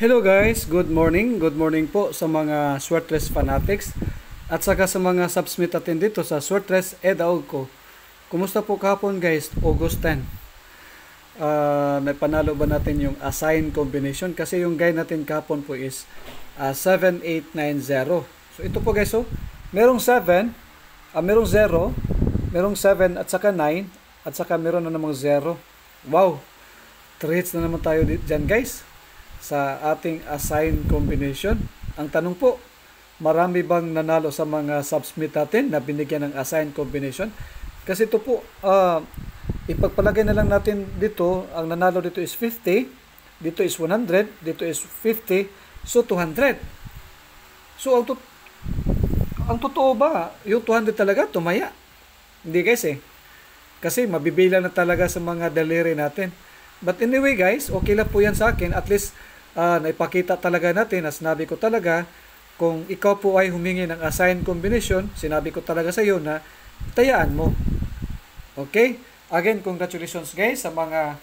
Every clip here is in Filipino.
Hello guys, good morning. Good morning po sa mga Swertres fanatics at saka sa mga subsmit natin dito sa Swertres Edaog ko. Kumusta po kahapon guys? August 10. Uh, panalo ba natin yung assign combination? Kasi yung guide natin kahapon po is uh, 7890. So ito po guys, oh, merong 7, uh, merong 0, merong 7 at saka 9 at saka meron na namang 0. Wow! 3 hits na naman tayo dyan guys sa ating assign combination. Ang tanong po, marami bang nanalo sa mga subsmit natin na binigyan ng assign combination? Kasi ito po, uh, ipagpalagay na lang natin dito, ang nanalo dito is 50, dito is 100, dito is 50, so 200. So ang, to- ang totoo ba, yung 200 talaga, tumaya. Hindi guys eh. Kasi mabibila na talaga sa mga daliri natin. But anyway guys, okay lang po yan sa akin. At least uh, naipakita talaga natin na sinabi ko talaga kung ikaw po ay humingi ng assign combination, sinabi ko talaga sa iyo na tayaan mo. Okay? Again, congratulations guys sa mga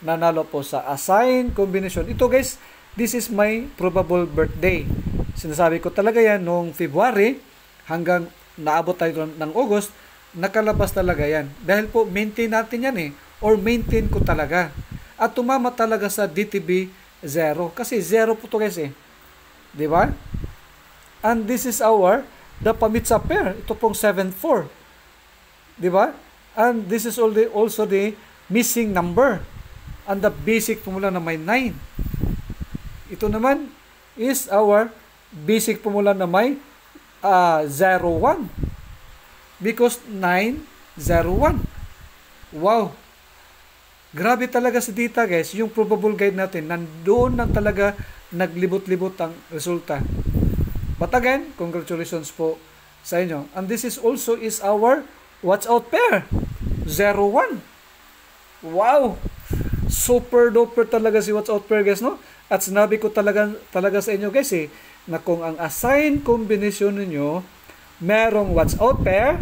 nanalo po sa assign combination. Ito guys, this is my probable birthday. Sinasabi ko talaga yan noong February hanggang naabot tayo ng August, nakalabas talaga yan. Dahil po maintain natin yan eh, or maintain ko talaga. At tumama talaga sa DTB 0. Kasi 0 po to guys eh. Di ba? And this is our the pamitsa pair. Ito pong 7-4. Di ba? And this is also the missing number. And the basic formula na may 9. Ito naman is our basic formula na may uh, 0-1. Because 9, 0-1. Wow! Grabe talaga si Dita guys, yung probable guide natin, nandoon lang talaga naglibot-libot ang resulta. But again, congratulations po sa inyo. And this is also is our watch out pair. 0-1. Wow! Super duper talaga si watch out pair guys, no? At sinabi ko talaga, talaga sa inyo guys eh, na kung ang assign combination ninyo merong watch out pair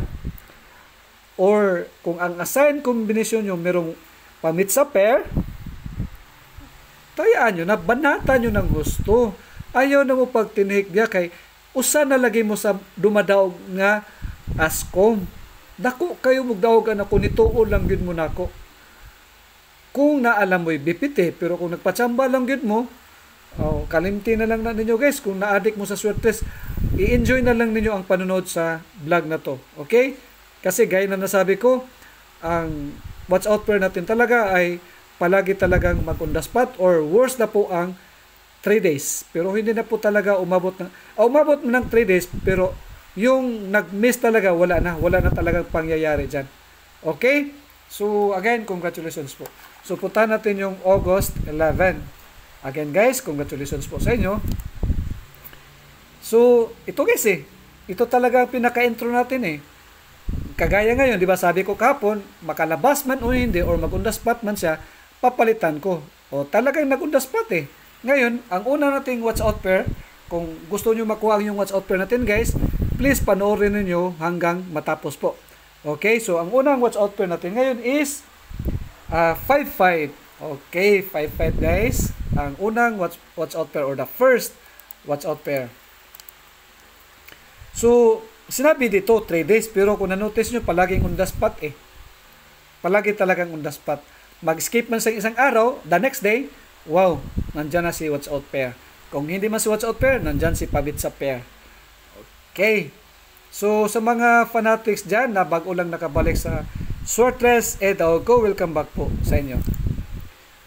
or kung ang assign combination nyo merong pamit sa pair, tayaan nyo na, banata nyo ng gusto. Ayaw na mo pag tinihik diya kay usa na lagi mo sa dumadaog nga askom. Dako kayo mugdaog na ko nituo lang gyud mo nako. Kung naalam mo bipite, pero kung nagpatsamba lang gyud mo, oh, kalimti na lang na ninyo guys. Kung naadik mo sa swertes, i-enjoy na lang ninyo ang panonood sa vlog na to. Okay? Kasi gaya na nasabi ko, ang watch out pair natin talaga ay palagi talagang spot or worse na po ang 3 days. Pero hindi na po talaga umabot ng, oh, umabot ng 3 days pero yung nag-miss talaga wala na. Wala na talagang pangyayari dyan. Okay? So again, congratulations po. So puntahan natin yung August 11. Again guys, congratulations po sa inyo. So ito guys eh. Ito talaga pinaka-intro natin eh kagaya ngayon, di ba sabi ko kapon, makalabas man o hindi or mag-undaspat man siya, papalitan ko. O talagang nag-undaspat eh. Ngayon, ang una nating watch out pair, kung gusto niyo makuha yung watch out pair natin guys, please panoorin niyo hanggang matapos po. Okay, so ang unang watch out pair natin ngayon is uh, 5-5. Okay, 5-5 guys. Ang unang watch, watch out pair or the first watch out pair. So, Sinabi dito, 3 days, pero kung na-notice nyo, palaging on the spot eh. Palagi talagang on the spot. Mag-skip man sa isang araw, the next day, wow, nandyan na si watch out pair. Kung hindi man si watch out pair, nandyan si pabit sa pair. Okay. So, sa mga fanatics dyan na bago lang nakabalik sa Swertres Ed Go, welcome back po sa inyo.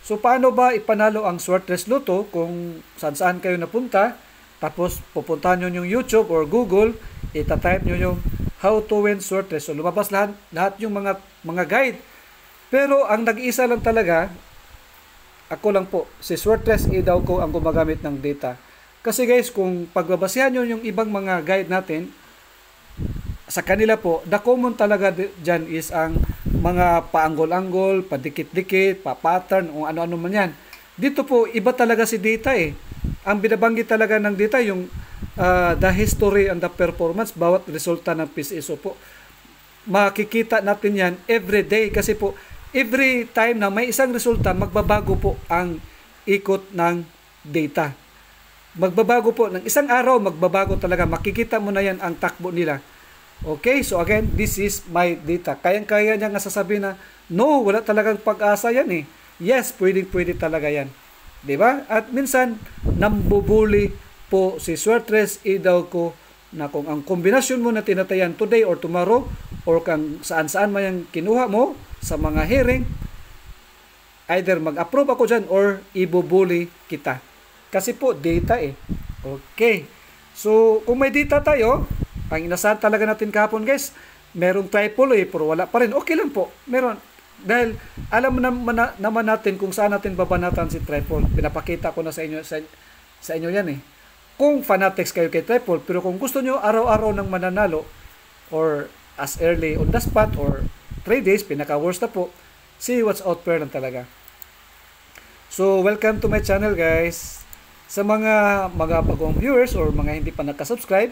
So, paano ba ipanalo ang Swertres Luto kung saan saan kayo napunta? Tapos, pupuntahan nyo yung YouTube or Google, itatype nyo yung how to win Swertres. So, lumabas lahat, lahat yung mga, mga guide. Pero, ang nag-iisa lang talaga, ako lang po, si Swertres A daw ko ang gumagamit ng data. Kasi guys, kung pagbabasihan nyo yung ibang mga guide natin, sa kanila po, the common talaga dyan is ang mga paanggol-anggol, padikit-dikit, pa-pattern, o ano-ano man yan. Dito po, iba talaga si data eh ang binabanggit talaga ng data yung uh, the history and the performance bawat resulta ng PCSO po makikita natin yan every day kasi po every time na may isang resulta magbabago po ang ikot ng data magbabago po. Ng isang araw, magbabago talaga. Makikita mo na yan ang takbo nila. Okay, so again, this is my data. Kayang-kaya niya nga sasabihin na, no, wala talagang pag-asa yan eh. Yes, pwedeng-pwede talaga yan. 'Di ba? At minsan, nambubuli po si Swertres Idaw ko na kung ang kombinasyon mo na tinatayan today or tomorrow or kang saan-saan man yung kinuha mo sa mga hearing, either mag-approve ako dyan or ibubuli kita. Kasi po, data eh. Okay. So, kung may data tayo, ang inasahan talaga natin kahapon guys, merong triple eh, pero wala pa rin. Okay lang po. Meron. Dahil alam naman, na, naman natin kung saan natin babanatan si triple. Pinapakita ko na sa inyo sa, sa inyo yan eh. Kung fanatics kayo kay triple, pero kung gusto nyo araw-araw ng mananalo or as early on the spot or 3 days, pinaka-worst na po, see what's out there lang talaga. So, welcome to my channel guys. Sa mga mga bagong viewers or mga hindi pa nakasubscribe,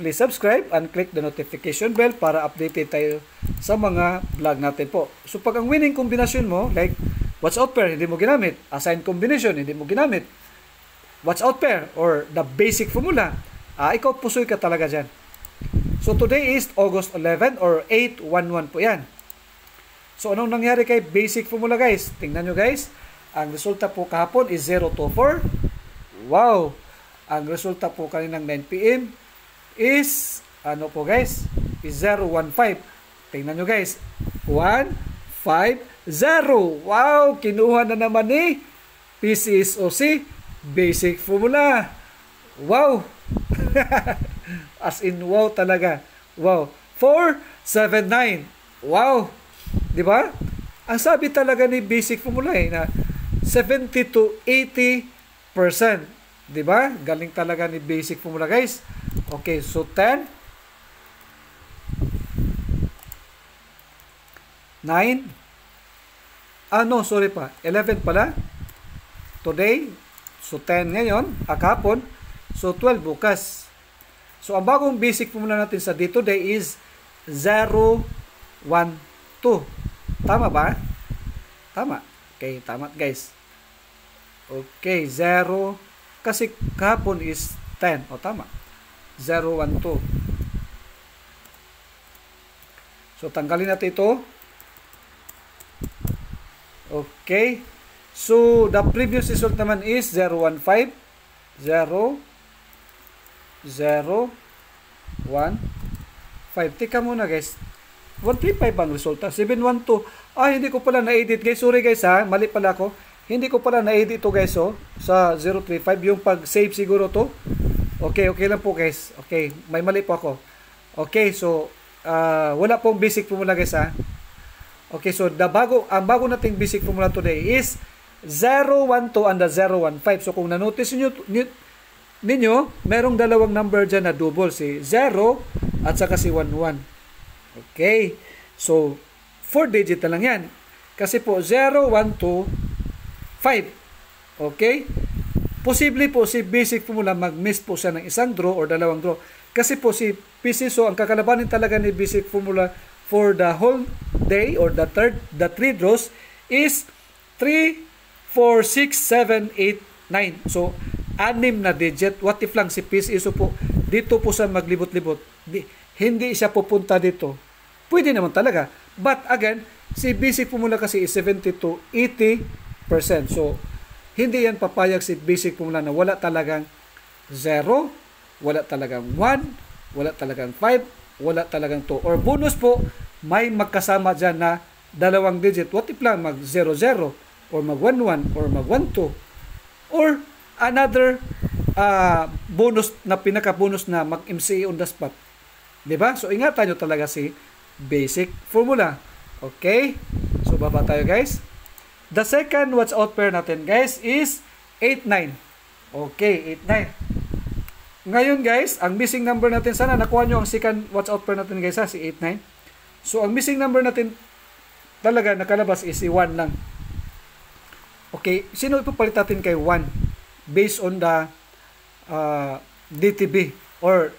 please subscribe and click the notification bell para updated tayo sa mga vlog natin po. So pag ang winning combination mo, like what's out pair, hindi mo ginamit. Assigned combination, hindi mo ginamit. What's out pair or the basic formula, ah, ikaw pusoy ka talaga dyan. So today is August 11 or 811 po yan. So anong nangyari kay basic formula guys? Tingnan nyo guys. Ang resulta po kahapon is 024. Wow! Ang resulta po kaninang 9 p.m is, ano po guys, is 015. Tingnan nyo guys. 1, 5, 0. Wow! Kinuha na naman ni PCSOC basic formula. Wow! As in, wow talaga. Wow. 4, 7, 9. Wow! Di ba? Ang sabi talaga ni basic formula eh, na 70 to 80%. Di ba? Galing talaga ni basic formula guys. Okay, so 10. 9. Ah, no, sorry pa. 11 pala. Today. So, 10 ngayon. Akapon. So, 12 bukas. So, ang bagong basic formula natin sa day to day is 0, 1, 2. Tama ba? Tama. Okay, tama guys. Okay, 0. Kasi kahapon is 10. O, tama. 012. So, tanggalin natin ito. Okay. So, the previous result naman is 015, 0, 0, 1, 5. Tika muna guys. 135 ang resulta. 712. Ah, hindi ko pala na-edit guys. Sorry guys ha. Mali pala ako. Hindi ko pala na-edit ito guys oh. Sa 035. Yung pag-save siguro to. Okay, okay lang po guys. Okay, may mali po ako. Okay, so uh, wala pong basic formula guys ha. Okay, so the bago, ang bago nating basic formula today is 012 and the 015. So kung na-notice niyo ninyo, merong dalawang number dyan na double, si 0 at saka si 11. Okay, so 4 digit na lang yan. Kasi po 0, 1, 2, 5. Okay? Posible po si basic formula mag-miss po siya ng isang draw or dalawang draw. Kasi po si PCSO, ang kakalabanin talaga ni basic formula for the whole day or the third, the three draws is 3, 4, 6, 7, 8, 9. So, anim na digit. What if lang si PCSO po, dito po sa maglibot-libot. Di, hindi siya pupunta dito. Pwede naman talaga. But again, si basic formula kasi is 70 to 80%. So, hindi yan papayag si basic formula na wala talagang 0, wala talagang 1, wala talagang 5, wala talagang 2. Or bonus po, may magkasama dyan na dalawang digit. What if lang mag 0, 0, or mag 1, 1, or mag 1, 2, or another uh, bonus na pinaka-bonus na mag-MCA on the spot. 'Di ba? So ingatan nyo talaga si basic formula. Okay? So baba tayo guys. The second watch out pair natin guys is 8-9. Okay, 8-9. Ngayon guys, ang missing number natin, sana nakuha nyo ang second watch out pair natin guys ha, si 8-9. So ang missing number natin talaga nakalabas is si 1 lang. Okay, sino ipapalit natin kay 1 based on the uh, DTB or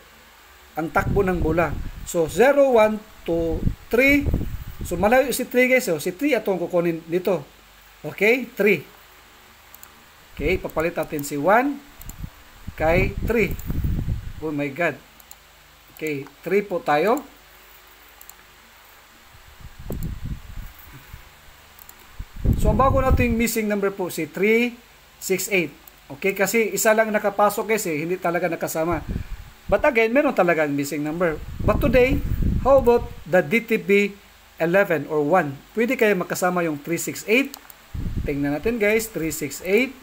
ang takbo ng bola. So 0, 1, 2, 3. So malayo si 3 guys. So, si 3 atong kukunin dito. Okay, 3. Okay, papalit natin si 1. kay 3. Oh my God. Okay, 3 po tayo. So, bago nating missing number po si 368. Okay, kasi isa lang nakapasok kasi hindi talaga nakasama. But again, meron talaga missing number. But today, how about the DTB 11 or 1? Pwede kaya makasama yung 368? Tingnan natin guys, 368.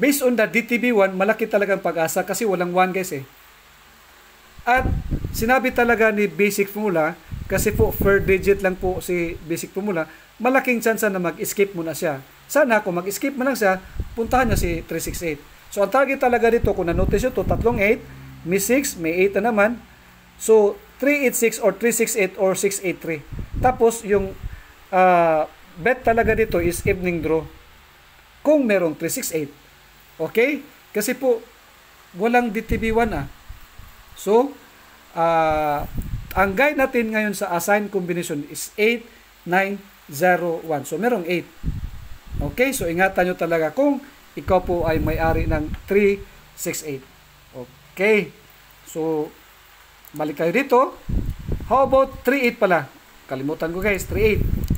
Based on the DTB1, malaki talaga ang pag-asa kasi walang 1 guys eh. At sinabi talaga ni Basic Formula, kasi po third digit lang po si Basic Formula, malaking chance na mag-escape muna siya. Sana kung mag-escape mo lang siya, puntahan niya si 368. So ang target talaga dito, kung na-notice nyo to, tatlong 8, may 6, may 8 na naman. So 386 or 368 or 683. Tapos yung uh, bet talaga dito is evening draw. Kung merong 368. Okay? Kasi po, walang DTB1 ah. So, uh, ang guide natin ngayon sa assigned combination is 8, 9, 0, 1. So, merong 8. Okay? So, ingatan nyo talaga kung ikaw po ay may-ari ng 368. Okay? So, balik tayo dito. How about 38 pala? Kalimutan ko guys, 38.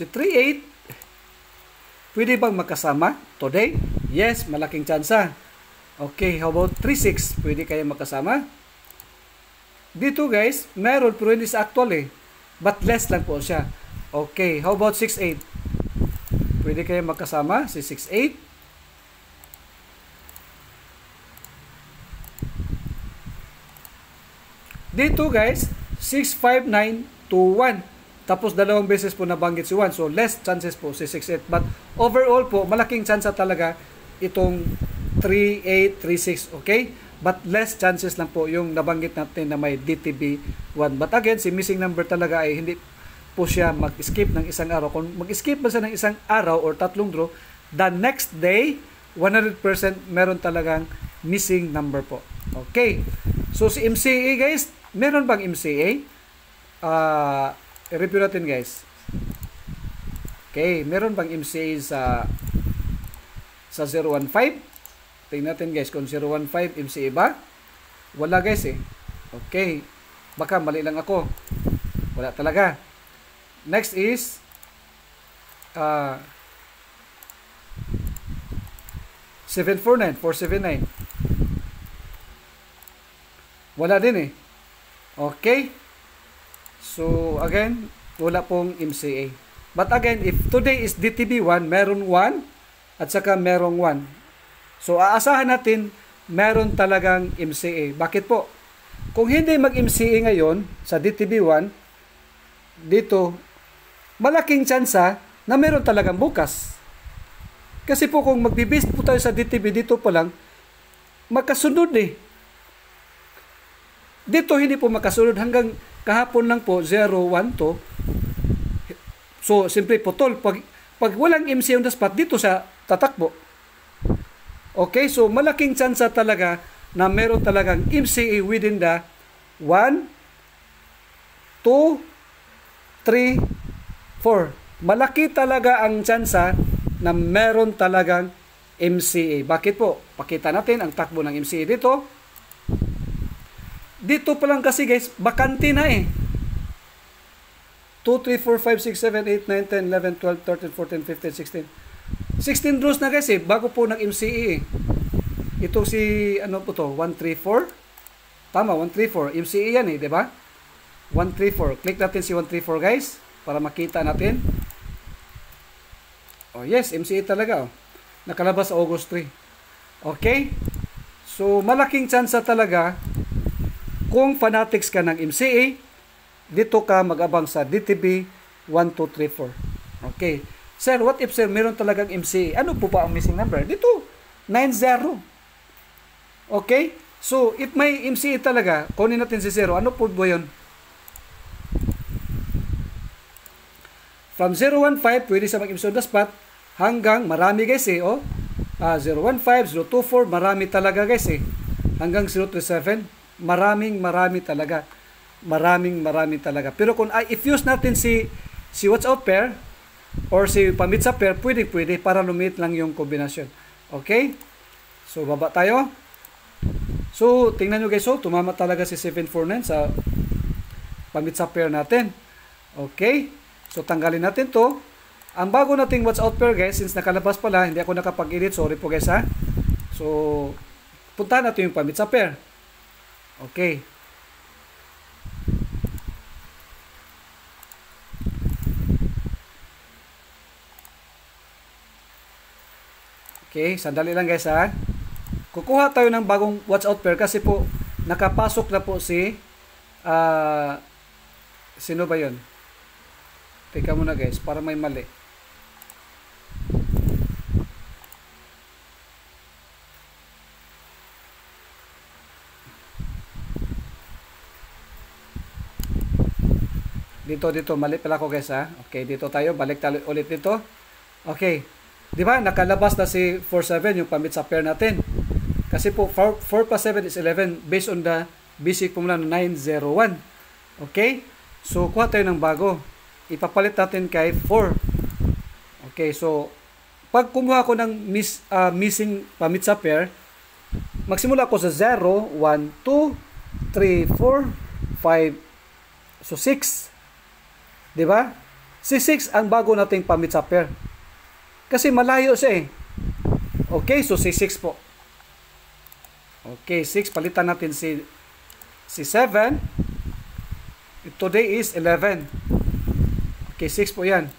Si 38, Pwede bang magkasama today? Yes, malaking tsansa. Okay, how about 3-6? Pwede kayo magkasama? Dito guys, meron pero hindi sa actual eh. But less lang po siya. Okay, how about 6-8? Pwede kayo magkasama si 6-8. Dito guys, 6-5-9-2-1. Tapos dalawang beses po nabanggit si 1. So less chances po si 6-8. But overall po, malaking chance talaga itong 3-8, 3-6. Okay? But less chances lang po yung nabanggit natin na may DTB 1. But again, si missing number talaga ay hindi po siya mag-skip ng isang araw. Kung mag-skip ba siya ng isang araw or tatlong draw, the next day, 100% meron talagang missing number po. Okay. So si MCA guys, meron bang MCA? Uh, i-review natin guys. Okay, meron bang MCA sa sa 015? Tingnan natin guys kung 015 MCA ba? Wala guys eh. Okay. Baka mali lang ako. Wala talaga. Next is uh, 749, 479. Wala din eh. Okay. So, again, wala pong MCA. But again, if today is DTB1, meron 1 at saka merong 1. So, aasahan natin, meron talagang MCA. Bakit po? Kung hindi mag-MCA ngayon sa DTB1, dito, malaking tsansa na meron talagang bukas. Kasi po kung magbibist po tayo sa DTB dito pa lang, magkasunod eh. Dito hindi po makasunod hanggang kahapon lang po 012 so simple putol pag pag walang MC on the spot dito sa tatakbo okay so malaking chance talaga na meron talagang MCA within the 1 2 3 4 malaki talaga ang tsansa na meron talagang MCA. Bakit po? Pakita natin ang takbo ng MCA dito. Dito pa lang kasi guys, bakante na eh. 2, 3, 4, 5, 6, 7, 8, 9, 10, 11, 12, 13, 14, 15, 16. 16 draws na guys eh, bago po nag-MCE eh. Ito si, ano po to, 1, 3, 4. Tama, 1, 3, 4. MCE yan eh, di ba? 1, 3, 4. Click natin si 1, 3, 4 guys, para makita natin. Oh yes, MCE talaga oh. Nakalabas August 3. Okay? So, malaking chance talaga kung fanatics ka ng MCA, dito ka mag-abang sa DTB 1234. Okay. Sir, what if sir, meron talagang MCA? Ano po ba ang missing number? Dito, 90. Okay? So, if may MCA talaga, kunin natin si 0. Ano po ba yun? From 015, pwede sa mag-MCA on spot, hanggang marami guys eh, oh. Uh, 015, 024, marami talaga guys eh. Hanggang 037 maraming marami talaga. Maraming marami talaga. Pero kung I, if use natin si si watch out pair, or si pamit sa pair, pwede pwede para lumit lang yung kombinasyon. Okay? So, baba tayo. So, tingnan nyo guys, so, tumama talaga si 749 sa pamit sa pair natin. Okay? So, tanggalin natin to. Ang bago nating watch out pair guys, since nakalabas pala, hindi ako nakapag-edit, sorry po guys ha. So, puntahan natin yung pamit sa pair. Okay. Okay, sandali lang guys ha. Kukuha tayo ng bagong watch out pair kasi po nakapasok na po si uh, sino ba yon? Teka muna guys, para may mali. Dito, dito, mali pala ako guys ha. Okay, dito tayo, balik tayo ulit dito. Okay, Di ba? Nakalabas na si 47 yung pamit sa pair natin. Kasi po 4, 4 plus 7 is 11 based on the basic formula na 901. Okay? So kuha tayo ng bago. Ipapalit natin kay 4. Okay, so pag kumuha ko ng miss, uh, missing pamit sa pair, magsimula ako sa 0, 1, 2, 3, 4, 5, so 6. Di ba? Si 6 ang bago nating pamit sa pair. Kasi malayo siya eh. Okay, so si 6 po. Okay, 6. Palitan natin si, si 7. Today is 11. Okay, 6 po yan.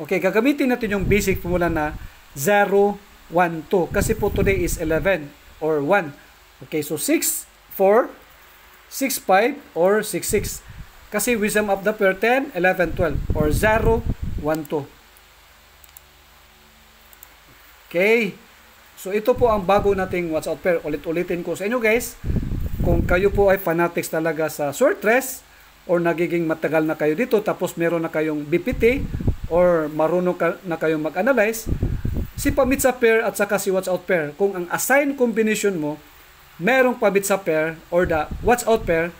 Okay, gagamitin natin yung basic formula na 0, 1, 2. Kasi po today is 11 or 1. Okay, so 6, 4, 6, 5, or 6, 6. Kasi sum up the pair 10, 11, 12 or 0, 1, 2. Okay. So ito po ang bago nating watch out pair. Ulit-ulitin ko sa inyo guys. Kung kayo po ay fanatics talaga sa short or nagiging matagal na kayo dito tapos meron na kayong BPT or marunong ka, na kayong mag-analyze, si pamit sa pair at saka si watch out pair, kung ang assign combination mo merong pamit sa pair or the watch out pair,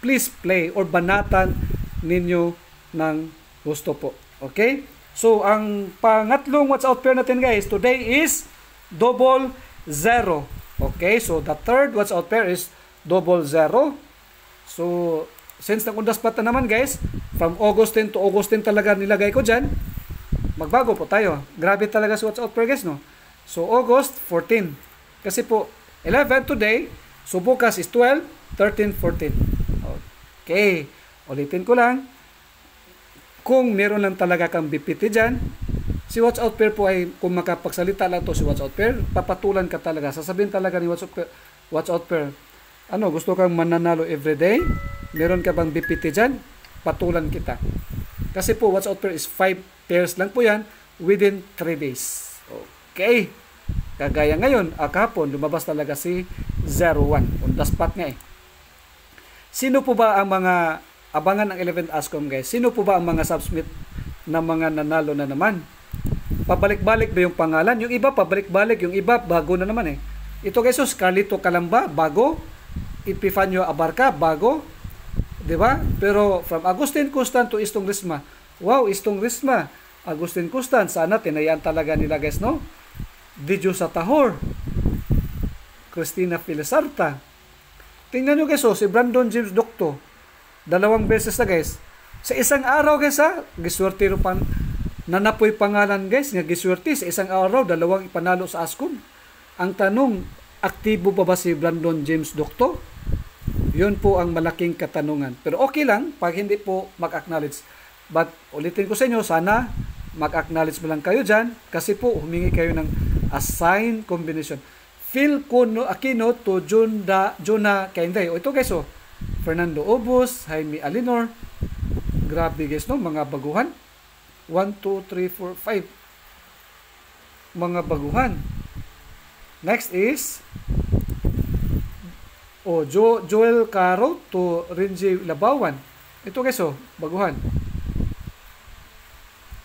please play or banatan ninyo ng gusto po. Okay? So, ang pangatlong watch out pair natin guys, today is double zero. Okay? So, the third watch out pair is double zero. So, since nakundas pa na naman guys, from August 10 to August 10 talaga nilagay ko dyan, magbago po tayo. Grabe talaga si watch out pair guys, no? So, August 14. Kasi po, 11 today, so bukas is 12, 13, 14. Okay, ulitin ko lang. Kung meron lang talaga kang BPT dyan, si Watch Out Pair po ay, kung makapagsalita lang to si Watch Out Pair, papatulan ka talaga. Sasabihin talaga ni Watch Out Pair, Watch Out Pair, ano, gusto kang mananalo everyday? Meron ka bang BPT dyan? Patulan kita. Kasi po, Watch Out Pair is 5 pairs lang po yan within 3 days. Okay. Kagaya ngayon, ah, kahapon, lumabas talaga si 01. On the spot nga eh. Sino po ba ang mga abangan ng 11th ASCOM guys? Sino po ba ang mga subsmit na mga nanalo na naman? Pabalik-balik ba yung pangalan? Yung iba pabalik-balik, yung iba bago na naman eh. Ito guys, so Carlito Calamba, bago. Epifanio Abarca, bago. 'Di ba? Pero from Agustin Constant to Istong Risma. Wow, Istong Risma. Agustin Constant, sana tinayaan talaga nila guys, no? Didio sa Tahor. Christina Filisarta. Tingnan nyo guys, oh, si Brandon James Docto, dalawang beses na guys. Sa isang araw guys ha, giswerte pan nanapoy pangalan guys, nga giswerte sa isang araw, dalawang ipanalo sa ASCON. Ang tanong, aktibo pa ba si Brandon James Docto? Yun po ang malaking katanungan. Pero okay lang pag hindi po mag-acknowledge. But ulitin ko sa inyo, sana mag-acknowledge mo lang kayo dyan kasi po humingi kayo ng assign combination. Phil Kuno Aquino to Junda Juna Kainday. O ito guys oh. Fernando Obos, Jaime Alinor. Grabe guys no, mga baguhan. 1 2 3 4 5 mga baguhan. Next is oh, jo, Joel Caro to Renji Labawan. Ito guys oh, baguhan.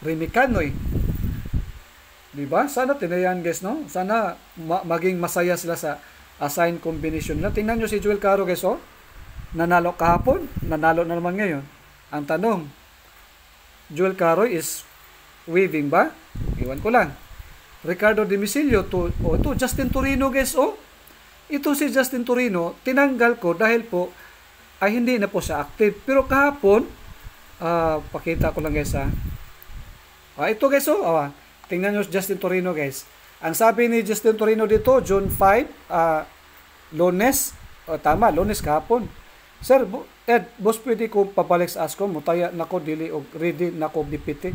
Remy Canoy. Di ba? Sana tinayan guys, no? Sana ma- maging masaya sila sa assign combination na. Tingnan nyo si Joel Caro guys, oh. Nanalo kahapon, nanalo na naman ngayon. Ang tanong, Joel Caroy is waving ba? Iwan ko lang. Ricardo Demisilio, to, oh, ito, Justin Torino guys, oh. Ito si Justin Torino, tinanggal ko dahil po ay hindi na po siya active. Pero kahapon, uh, pakita ko lang guys ha. Ah, ito guys, oh, ah, tingnan nyo Justin Torino guys. Ang sabi ni Justin Torino dito, June 5, uh, ah, Lunes, oh, tama, Lunes kahapon. Sir, Ed, boss pwede ko papalik sa ASCOM, mutaya nako dili og ready nako dipiti.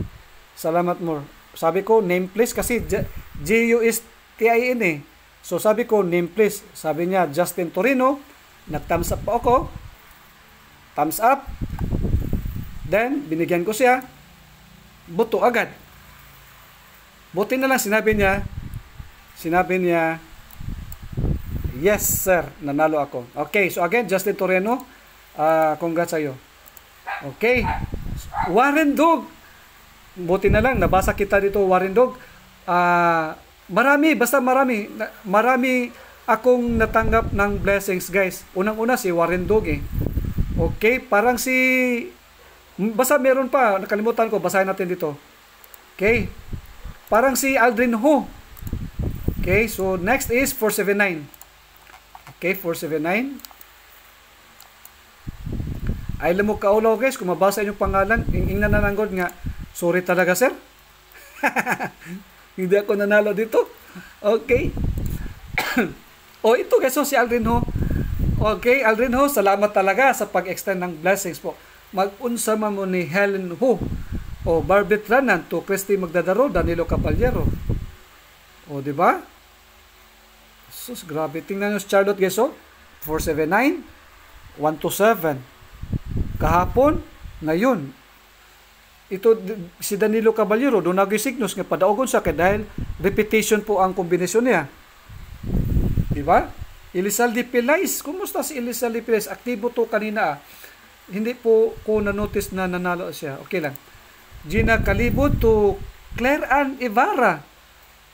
Salamat mo. Sabi ko, name please kasi G-U-S T-I-N eh. So sabi ko, name please. Sabi niya, Justin Torino. Nag-thumbs up pa ako. Thumbs up. Then, binigyan ko siya. Buto agad. Buti na lang sinabi niya, sinabi niya, yes sir, nanalo ako. Okay, so again, Justin Torino, uh, congrats sa'yo. Okay. Warren Dog. Buti na lang, nabasa kita dito, Warren Dog. Uh, marami, basta marami. Marami akong natanggap ng blessings, guys. Unang-una si Warren Dog eh. Okay, parang si... Basta meron pa, nakalimutan ko, basahin natin dito. Okay. Parang si Aldrin Ho. Okay, so next is 479. Okay, 479. Ay mo kaulaw guys, kung mabasa inyong pangalan, ing na nananggod nga, sorry talaga sir. Hindi ako nanalo dito. Okay. o oh, ito guys, so si Aldrin Ho. Okay, Aldrin Ho, salamat talaga sa pag-extend ng blessings po. Mag-unsa man mo ni Helen Ho o Barbet Ranan to Christy Magdadaro, Danilo Capallero. O, di ba? Sus, grabe. Tingnan nyo si Charlotte Geso. 479, 127. Kahapon, ngayon. Ito, si Danilo Caballero, doon nag-signals nga padaogon sa kay dahil repetition po ang kombinasyon niya. Di ba? Elizalde Pilais, kumusta si Elizalde Pilais? Aktibo to kanina. Ah. Hindi po ko na-notice na nanalo siya. Okay lang. Gina Calibot to Claire Ann Ibarra.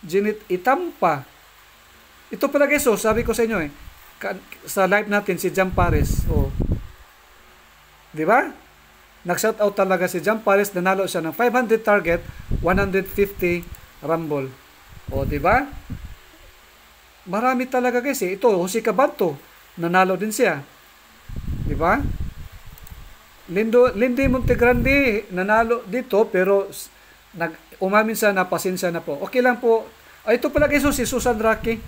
Janet Itampa. Ito pala guys, oh, sabi ko sa inyo eh, sa live natin si Jam Pares. Oh. 'Di ba? Nag-shout out talaga si Jam Pares, nanalo siya ng 500 target, 150 rumble. O, oh, 'di ba? Marami talaga guys eh. Ito, Jose Cabanto, nanalo din siya. 'Di ba? Lindo Lindy Montegrande nanalo dito pero nag umamin sa na pasensya na po. Okay lang po. Ah, ito pala guys, oh, si Susan Rocky.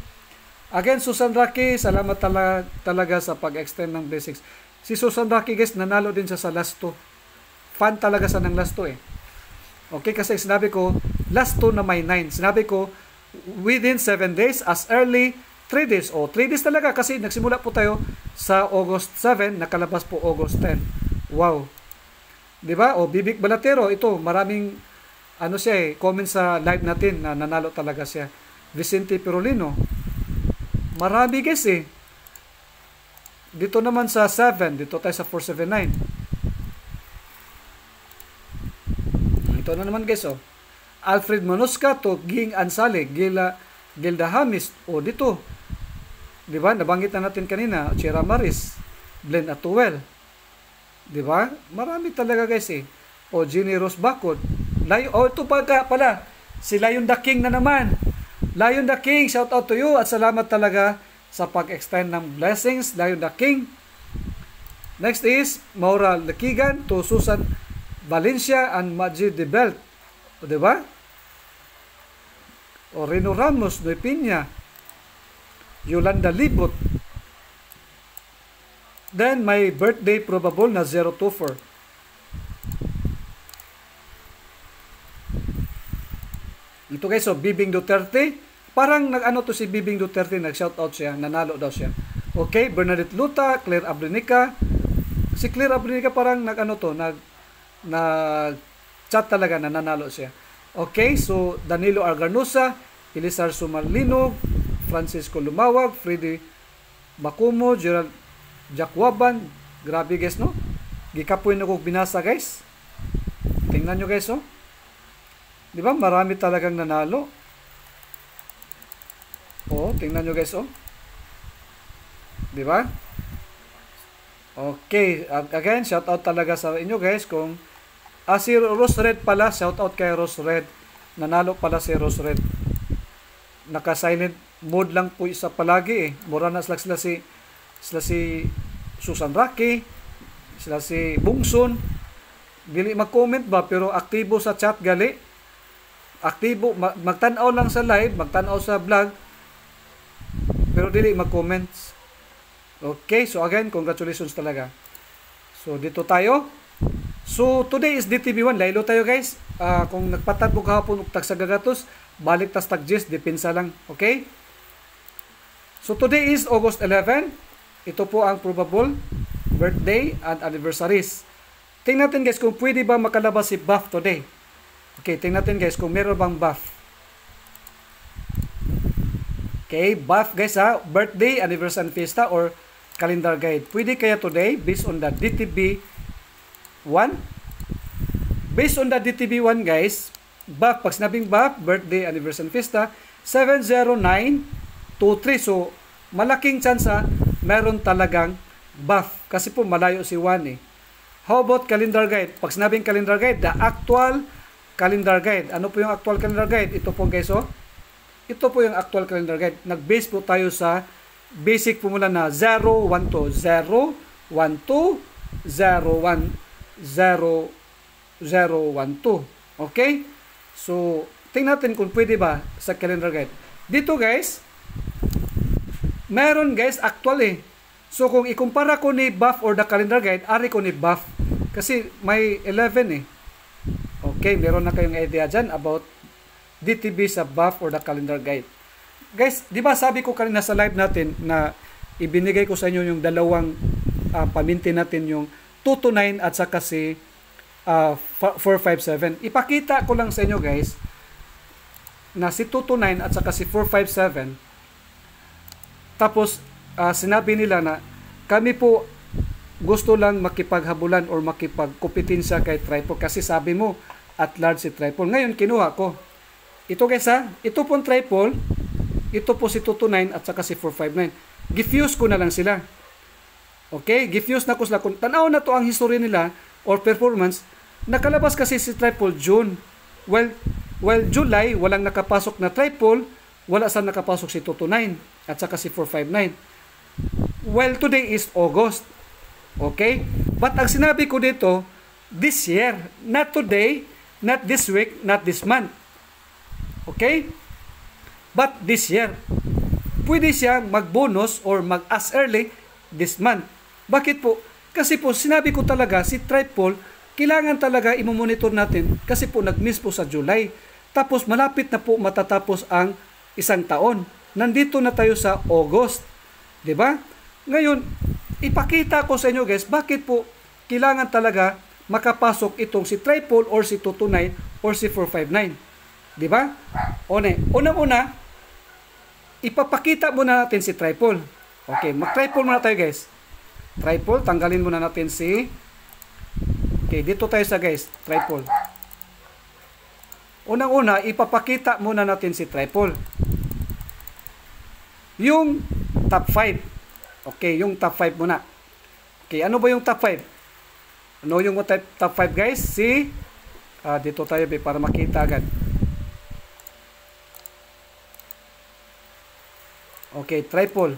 Again, Susan Rocky, salamat talaga, talaga sa pag-extend ng basics. Si Susan Rocky guys, nanalo din siya sa last two. Fan talaga sa ng last two eh. Okay, kasi sinabi ko, last two na may 9. Sinabi ko, within 7 days, as early 3 days. O, oh, 3 days talaga kasi nagsimula po tayo sa August 7, nakalabas po August 10. Wow. 'Di ba? O Bibik Balatero, ito, maraming ano siya eh, comment sa live natin na nanalo talaga siya. Vicente Perolino, Marami guys eh. Dito naman sa 7, dito tayo sa 479. Ito na naman guys oh. Alfred Manuska to Ging Ansale, Gila Gilda Hamis o oh, dito. 'Di ba? Nabanggit na natin kanina, Chira Maris, Glenn Atuel. 'Di ba? Marami talaga guys eh. O Ginny Rose Bakod. Layo, oh, ito pa pala. Si Lion the King na naman. Lion the King, shout out to you at salamat talaga sa pag-extend ng blessings. Lion the King. Next is Maura Lekigan to Susan Valencia and Majid de Belt. O, di ba? O Reno Ramos, Noy Piña, Yolanda Libot. Then, my birthday probable na 024. Ito guys, so Bibing Duterte, Parang nag-ano to si Bibing Duterte, nag-shout out siya, nanalo daw siya. Okay, Bernadette Luta, Claire Abrenica. Si Claire Abrenica parang nag-ano to, nag nag chat talaga na nanalo siya. Okay, so Danilo Arganusa, Elisar Sumarlino, Francisco Lumawag, Freddy Bakumo, Gerald Jakwaban, grabe guys no? Gikapoy na kong binasa guys. Tingnan nyo guys no? Di ba marami talagang nanalo? Oh, tingnan nyo guys, oh. Di ba? Okay, again, shout out talaga sa inyo guys kung ah, Rose Red pala, shout out kay Rose Red. Nanalo pala si Rose Red. Naka-silent mode lang po isa palagi eh. Mura na sila si sila si Susan Rocky, sila si Bungson. Dili mag-comment ba pero aktibo sa chat gali. Aktibo magtan-aw lang sa live, magtan-aw sa vlog. Pero dili mag-comments. Okay, so again, congratulations talaga. So, dito tayo. So, today is DTV1. Laylo tayo guys. Uh, kung nagpatat mo kahapon ugtag sa gagatos, balik tas tagjis, depensa lang. Okay? So, today is August 11. Ito po ang probable birthday and anniversaries. Tingnan natin guys kung pwede ba makalabas si Buff today. Okay, tingnan natin guys kung meron bang Buff. Okay, Buff guys ha, birthday, anniversary fiesta or calendar guide. Pwede kaya today based on the DTB 1? Based on the DTB 1 guys, buff, pag sinabing buff, birthday, anniversary fiesta, 70923. So, malaking tsansa meron talagang buff. Kasi po malayo si 1 eh. How about calendar guide? Pag sinabing calendar guide, the actual calendar guide. Ano po yung actual calendar guide? Ito po guys oh. Ito po yung actual calendar guide. Nag-base po tayo sa basic formula na 0, 1, 2, 0, 1, 2, 0, 1, 0, 0, 1, 2. Okay? So, tingnan natin kung pwede ba sa calendar guide. Dito guys, meron guys actually. So, kung ikumpara ko ni buff or the calendar guide, ari ko ni buff. Kasi may 11 eh. Okay, meron na kayong idea dyan about DTB sa buff or the calendar guide guys, di ba sabi ko kanina sa live natin na ibinigay ko sa inyo yung dalawang uh, paminti natin yung 229 at saka si uh, 457. Ipakita ko lang sa inyo guys na si 229 at saka si 457 tapos uh, sinabi nila na kami po gusto lang makipaghabulan or makipagkupitin kay Tripod kasi sabi mo at large si Tripod. Ngayon kinuha ko. Ito guys ha, ito pong Tripod ito po si 229 at saka si 459. Gifuse ko na lang sila. Okay? Gifuse na ko sila. Kung tanaw na to ang history nila or performance, nakalabas kasi si triple June. Well, well July, walang nakapasok na triple, wala sa nakapasok si 229 at saka si 459. Well, today is August. Okay? But ang sinabi ko dito, this year, not today, not this week, not this month. Okay? But this year, pwede siya mag-bonus or mag-as early this month. Bakit po? Kasi po, sinabi ko talaga, si Tripol, kailangan talaga imomonitor natin kasi po nag-miss po sa July. Tapos malapit na po matatapos ang isang taon. Nandito na tayo sa August. 'Di ba? Ngayon, ipakita ko sa inyo guys, bakit po kailangan talaga makapasok itong si Tripol or si 229 or si 459. 'Di ba? Una, unang-una, ipapakita muna natin si tripod. Okay, mag-tripod muna tayo guys. Tripod, tanggalin muna natin si Okay, dito tayo sa guys, tripod. Unang-una, ipapakita muna natin si tripod. Yung top 5. Okay, yung top 5 muna. Okay, ano ba yung top 5? Ano yung top 5 guys? Si uh, dito tayo para makita agad. Okay, triple.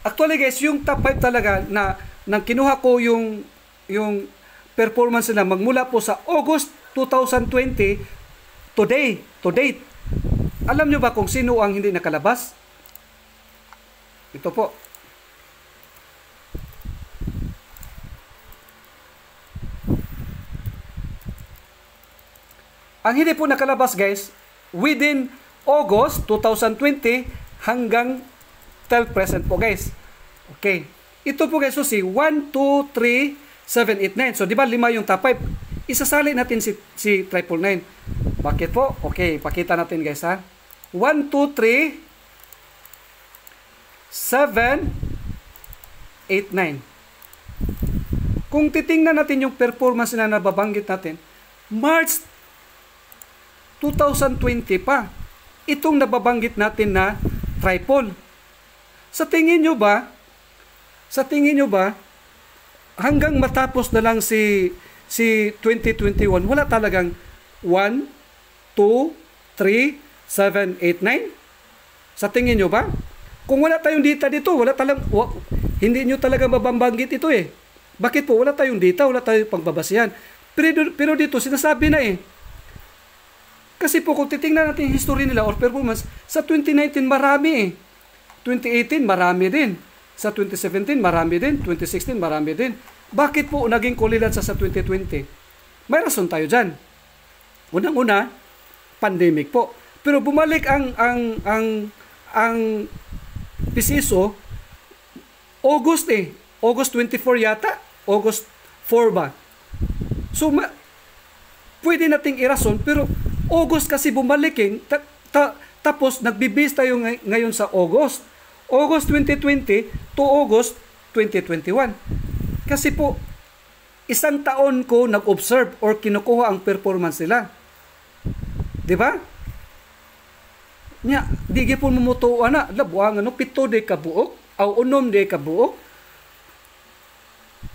Actually guys, yung top 5 talaga na nang kinuha ko yung yung performance nila magmula po sa August 2020 today, to date. Alam nyo ba kung sino ang hindi nakalabas? Ito po. Ang hindi po nakalabas guys, within August 2020 hanggang till present po guys. Okay. Ito po guys, so si 1, 2, 3, 7, 8, 9. So di ba lima yung top 5? Isasali natin si, si triple 9. Bakit po? Okay, pakita natin guys ha. 1, 2, 3, 7, 8, 9. Kung titingnan natin yung performance na nababanggit natin, March 2020 pa itong nababanggit natin na tripod. Sa tingin nyo ba, Sa tingin nyo ba, hanggang matapos na lang si si 2021, wala talagang 1, 2, 3, 7, 8, 9? Sa tingin nyo ba? Kung wala tayong data dito, wala talang, wa, hindi nyo talaga mabambanggit ito eh. Bakit po? Wala tayong data, wala tayong pagbabasihan. Pero, pero dito, sinasabi na eh. Kasi po kung titingnan natin yung history nila or performance, sa 2019 marami eh. 2018 marami din. Sa 2017 marami din. 2016 marami din. Bakit po naging kulilat sa sa 2020? May rason tayo dyan. Unang-una, pandemic po. Pero bumalik ang ang ang ang Pisiso August eh. August 24 yata. August 4 ba? So, ma- pwede nating irason, pero August kasi bumalik eh. Ta- ta- tapos, nagbibase tayo ngay- ngayon sa August. August 2020 to August 2021. Kasi po, isang taon ko nag-observe or kinukuha ang performance nila. 'Di ba? Nya, di gyapon mo mutuo na, labuang ano, pito de ka buok, aw unom de ka buok.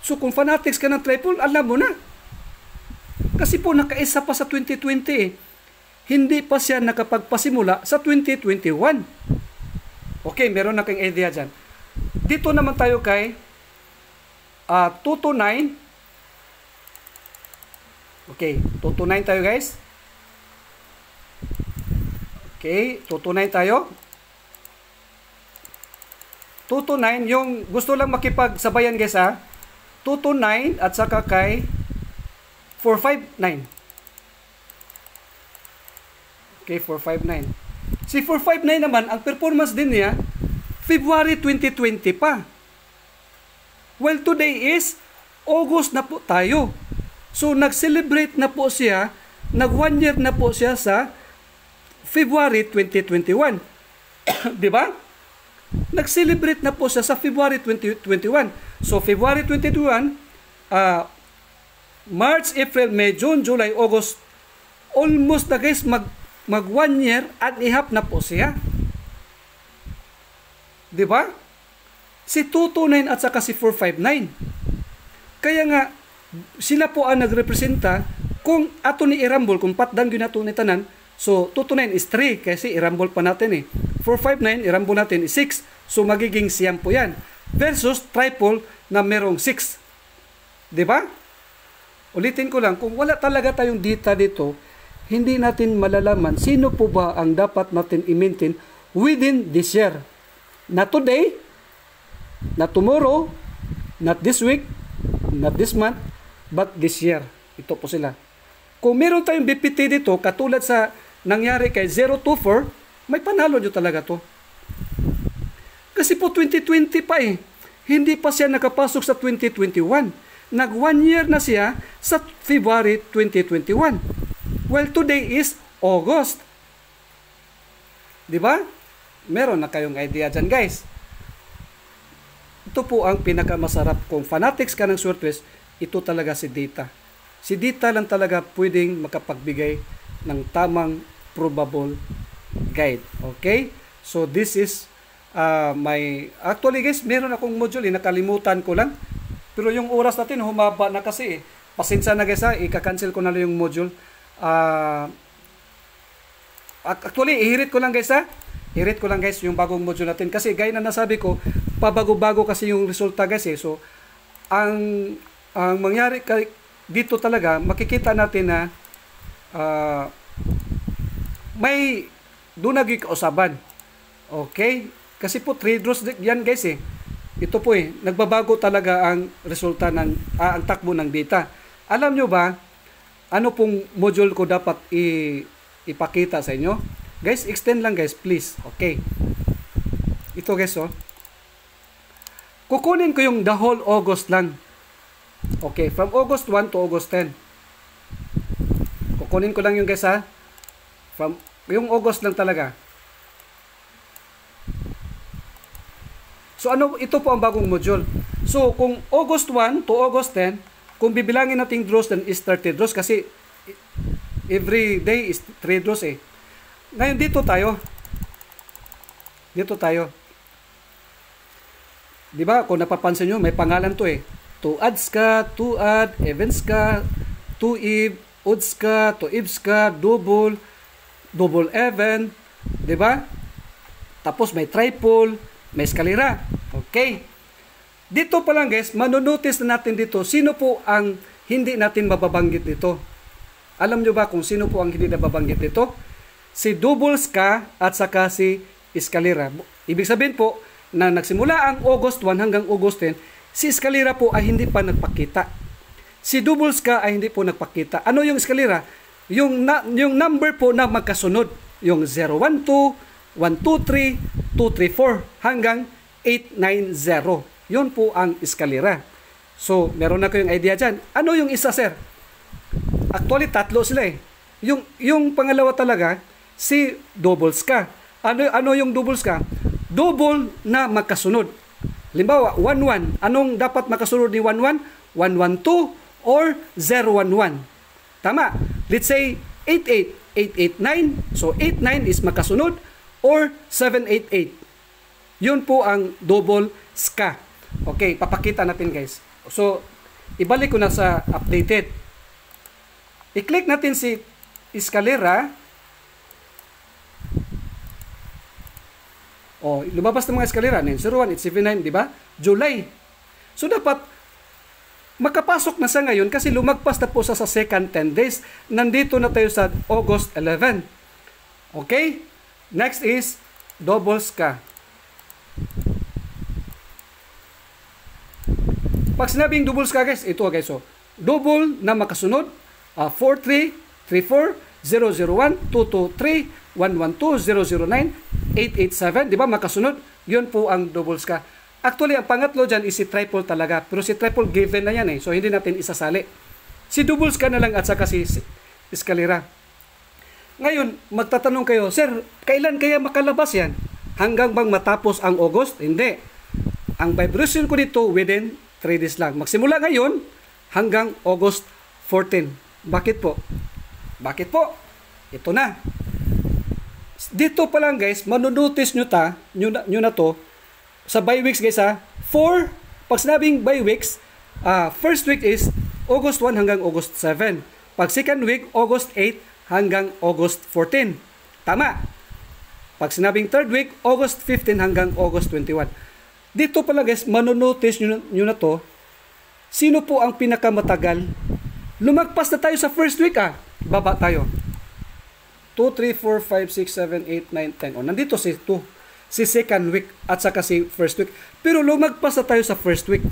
So kung fanatics ka ng triple, alam mo na. Kasi po nakaisa pa sa 2020 eh. Hindi pa siya nakapagpasimula sa 2021. Okay, meron na kang idea dyan. Dito naman tayo kay uh, 2 to 9. Okay, 2 to 9 tayo guys. Okay, 2 to 9 tayo. 2 to 9, yung gusto lang makipagsabayan guys ha. 2 to 9 at saka kay 459. Okay, 459. Si 459 naman, ang performance din niya, February 2020 pa. Well, today is August na po tayo. So, nag-celebrate na po siya, nag one year na po siya sa February 2021. Di ba? Nag-celebrate na po siya sa February 2021. So, February 2021, uh, March, April, May, June, July, August, almost na guys, mag mag one year at ihap na po siya. Di ba? Si 229 at saka si 459. Kaya nga, sila po ang nagrepresenta kung ato ni Irambol, kung patdan yun nato ni tanan, so 229 is 3 kasi Irambol pa natin eh. 459, Irambol natin is 6. So magiging siyam po yan. Versus triple na merong 6. Di ba? Ulitin ko lang, kung wala talaga tayong data dito, hindi natin malalaman sino po ba ang dapat natin i-maintain within this year. Not today, not tomorrow, not this week, not this month, but this year. Ito po sila. Kung meron tayong BPT dito, katulad sa nangyari kay 024, may panalo nyo talaga to. Kasi po 2020 pa eh. Hindi pa siya nakapasok sa 2021. Nag one year na siya sa February 2021. Well, today is August. Di ba? Meron na kayong idea dyan, guys. Ito po ang pinakamasarap. Kung fanatics ka ng Swordfest, ito talaga si Data. Si Data lang talaga pwedeng makapagbigay ng tamang probable guide. Okay? So, this is uh, my... Actually, guys, meron akong module. Eh, nakalimutan ko lang. Pero yung oras natin, humaba na kasi eh. Pasensya na guys ha, ika-cancel ko na lang yung module uh, actually, ihirit ko lang guys ha. Ihirit ko lang guys yung bagong module natin. Kasi gaya na nasabi ko, pabago-bago kasi yung resulta guys eh. So, ang, ang mangyari dito talaga, makikita natin na uh, may doon naging kausaban. Okay? Kasi po, trade rules yan guys eh. Ito po eh, nagbabago talaga ang resulta ng, uh, ang takbo ng data. Alam nyo ba, ano pong module ko dapat i ipakita sa inyo. Guys, extend lang guys, please. Okay. Ito guys, oh. Kukunin ko yung the whole August lang. Okay, from August 1 to August 10. Kukunin ko lang yung guys ha. From yung August lang talaga. So ano, ito po ang bagong module. So kung August 1 to August 10, kung bibilangin natin draws, then is 30 draws kasi every day is 3 draws eh. Ngayon dito tayo. Dito tayo. Di ba? Kung napapansin nyo, may pangalan to eh. To adds ka, to add, evens ka, to eve, odds ka, to ibs ka, double, double even, di ba? Tapos may triple, may eskalera. Okay. Dito pa lang guys, manonotice na natin dito sino po ang hindi natin mababanggit dito. Alam nyo ba kung sino po ang hindi nababanggit dito? Si double ska at saka si eskalera. Ibig sabihin po, na nagsimula ang August 1 hanggang August 10, si eskalera po ay hindi pa nagpakita. Si double ska ay hindi po nagpakita. Ano yung eskalera? Yung, na, yung number po na magkasunod. Yung 012, 123, 234 hanggang 890. Yun po ang eskalera. So, meron na kayong idea dyan. Ano yung isa, sir? Actually, tatlo sila eh. Yung, yung pangalawa talaga, si doubles ka. Ano, ano yung doubles ka? Double na magkasunod. Limbawa, 1-1. Anong dapat makasunod ni 1-1? 1-1-2 or 0-1-1. Tama. Let's say 8-8, 8-8-9. So 8-9 is makasunod or 7-8-8. Yun po ang double ska. Okay, papakita natin guys. So, ibalik ko na sa updated. I-click natin si eskalera O, lumabas ng mga eskalera, 901, 879, di ba? July. So, dapat makapasok na sa ngayon kasi lumagpas na po sa, sa second 10 days. Nandito na tayo sa August 11. Okay? Next is doubles ka. Pag sinabing doubles ka guys, ito guys. So, double na makasunod, uh, 43, 34, 001, 223, 112, 009, 887, di ba makasunod? Yun po ang doubles ka. Actually, ang pangatlo dyan is si triple talaga. Pero si triple given na yan eh. So, hindi natin isasali. Si doubles ka na lang at saka si eskalera. Ngayon, magtatanong kayo, Sir, kailan kaya makalabas yan? Hanggang bang matapos ang August? Hindi. Ang vibration ko dito within 3 days lang. Magsimula ngayon hanggang August 14. Bakit po? Bakit po? Ito na dito pa lang guys, manunotice nyo ta, nyo na, nyo na to, sa by weeks guys ha, for, pag sinabing by weeks, uh, first week is August 1 hanggang August 7. Pag second week, August 8 hanggang August 14. Tama. Pag sinabing third week, August 15 hanggang August 21. Dito pala guys, manonotice nyo, nyo na to, sino po ang pinakamatagal? Lumagpas na tayo sa first week ah. Baba tayo. 2, 3, 4, 5, 6, 7, 8, 9, 10. O, nandito si 2. Si second week at saka si first week. Pero lumagpas na tayo sa first week.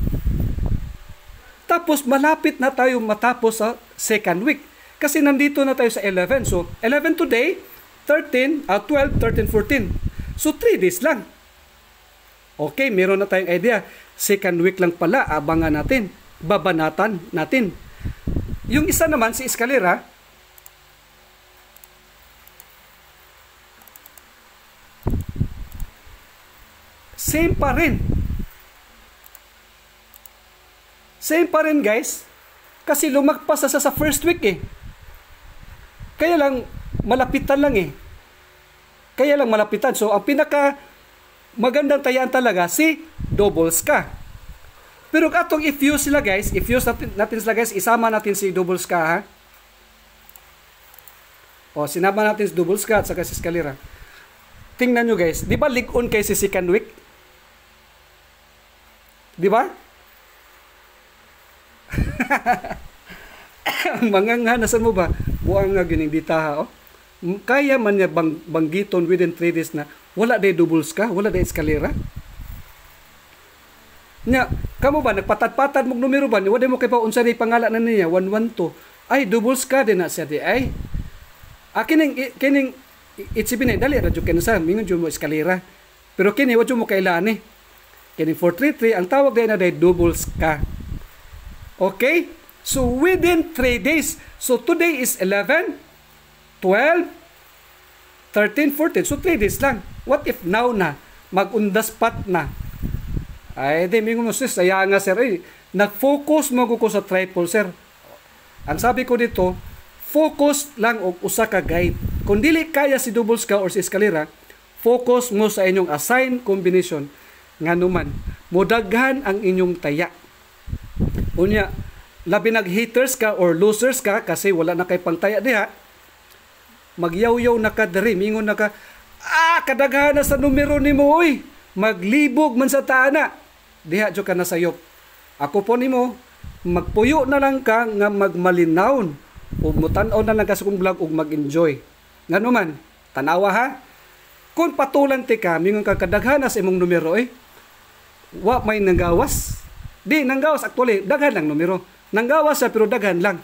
Tapos malapit na tayo matapos sa second week. Kasi nandito na tayo sa 11. So, 11 today, 13, uh, 12, 13, 14. So, 3 days lang. Okay, meron na tayong idea. Second week lang pala, abangan natin. Babanatan natin. Yung isa naman, si Escalera, same pa rin. Same pa rin guys. Kasi lumagpas sa sa first week eh. Kaya lang, malapitan lang eh. Kaya lang malapitan. So, ang pinaka magandang tayaan talaga, si doubles ka. Pero atong if use sila guys, if use natin, natin sila guys, isama natin si doubles ka ha. O, sinama natin si doubles ka at saka si eskalera. Tingnan nyo guys, di ba lig-on kay si second week? Di ba? mga nga, nasan mo ba? Buang nga gining ditaha, oh. Kaya man niya bang, banggiton within 3 days na wala day doubles ka, wala day eskalera. Nya, kamo ba nagpatad-patad mong numero ba? Wala mo kay pa unsa ni pangalan na niya 112. Ay doubles ka din na siya di ay. Akining kining itsibin dali ra jud mingon jud mo eskalera. Pero kini wa jud mo kailan eh Kini 433, ang tawag din na day doubles ka. Okay? So within 3 days. So today is 11, 12, 13, 14. So 3 days lang. What if now na? Mag-undas pat na. Ay, di, mingo mo sis, saya nga sir, eh, nag-focus mo ko sa triple sir. Ang sabi ko dito, focus lang og usa ka guide. Kung dili kaya si doubles ka or si eskalera, focus mo sa inyong assign combination nganuman modaghan ang inyong taya. Unya labi nag haters ka or losers ka kasi wala na kay pangtaya diha. Magyaw-yaw na ka diri mingon na ka ah kadaghan na sa numero nimo oy maglibog man sa taana. Diha jo ka na sayop ako po nimo magpuyo na lang ka nga magmalinawon o mutan-aw na lang ka sa kong vlog ug mag-enjoy. Ngano man tanawa ha. Kung patulan ti ka mingon ka kadaghan sa imong numero eh wa may nanggawas di nanggawas actually daghan lang numero nanggawas sa pero daghan lang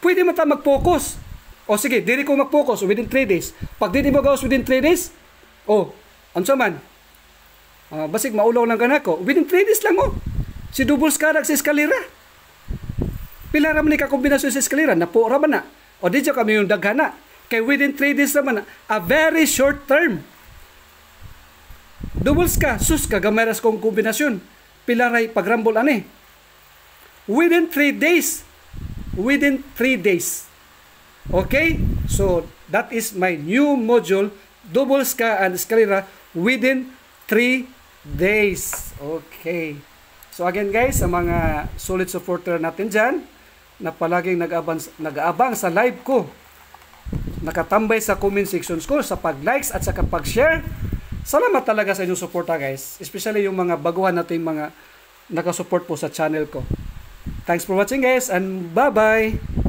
pwede man ta mag-focus o sige, diri ko mag-focus within 3 days. Pag di mo gawas within 3 days, oh, ansa man, uh, basig maulaw lang kanako. Within 3 days lang oh. Si double skarak sa eskalera. Pila ra man ni kakombinasyon sa eskalera, napo ra man na. O di kami yung daghana. Kay within 3 days naman, a very short term. Doubles ka, sus ka gamaras kong kombinasyon. Pila ray pagrambol ani. Within 3 days, within 3 days, Okay? So, that is my new module, double ska and escalera within 3 days. Okay. So again guys, sa mga solid supporter natin dyan, na palaging nag-abang, nag-aabang sa live ko, nakatambay sa comment sections ko, sa pag-likes at sa pag-share, salamat talaga sa inyong suporta guys. Especially yung mga baguhan natin mga nakasupport po sa channel ko. Thanks for watching guys and bye-bye!